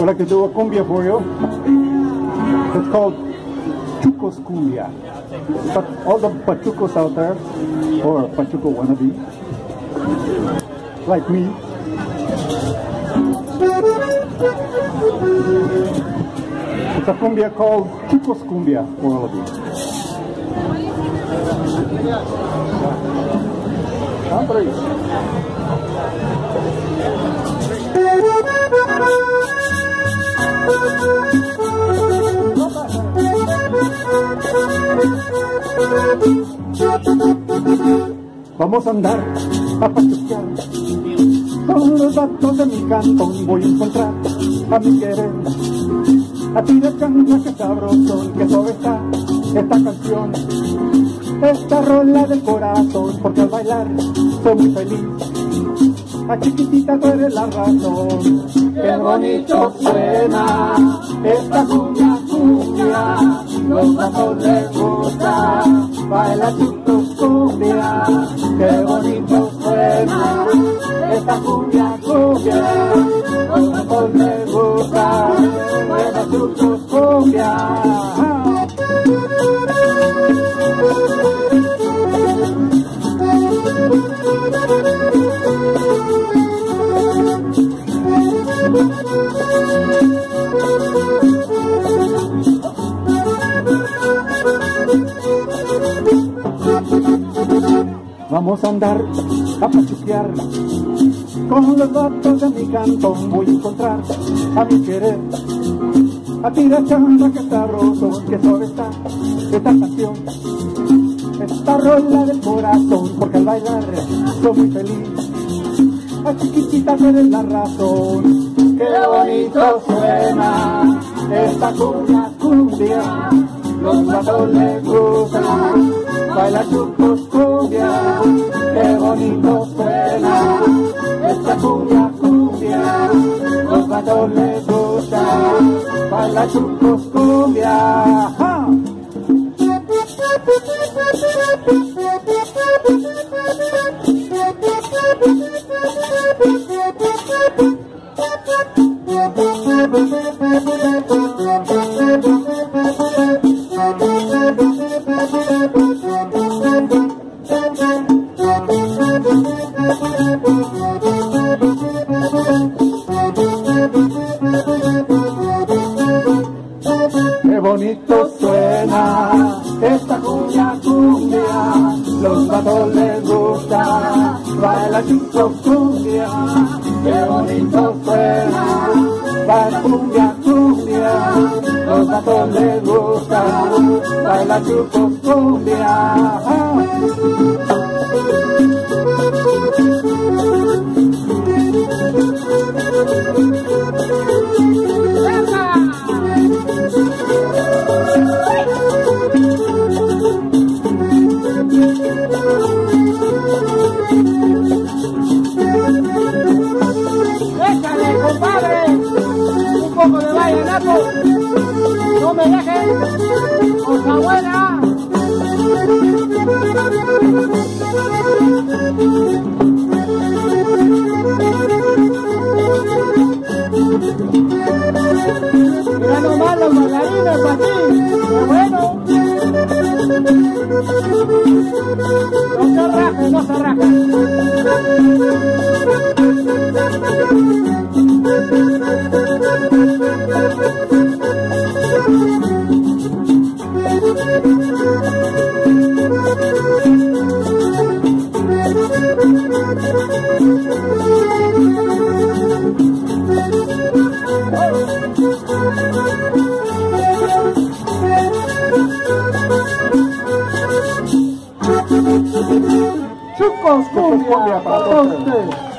I'd like to do a cumbia for you. It's called Chucos Cumbia. But all the pachucos out there, or pachuco wannabe, like me, it's a cumbia called Chucos Cumbia for all of you. Hombre. Vamos a andar a pachuquear con los datos de mi cantón voy a encontrar a mi querer a ti de que sabroso que suave está esta canción. Esta rola del corazón porque al bailar soy muy feliz. A chiquitita tú la razón. Qué bonito suena esta cumbia cumbia. Los gatos les gusta. Baila chucos cumbia qué bonito suena esta cumbia cumbia gatos les gusta Vamos a andar a pachuquear con los datos de mi cantón voy a encontrar a mi querer. A ti de chamba que sabroso que sobre está esta canción esta rola del corazón porque al bailar soy muy feliz. A chiquitita tú eres la razón qué bonito suena. Esta cumbia cumbia los gatos les gusta baila chucos cumbia qué bonito suena esta cumbia cumbia. Los gatos les gusta baila chucos cumbia ¡Ja! suena esta cumbia cumbia, los gatos les gusta, baila chicos cumbia, qué bonito suena, baila cumbia cumbia, los gatos les gusta, baila chicos cumbia. Échale, compadre, un poco de vallenato. No me dejen, cosa buena. Mira nomás los margarinos para ti, bueno. Chucos cumbia cumbia para para todos usted.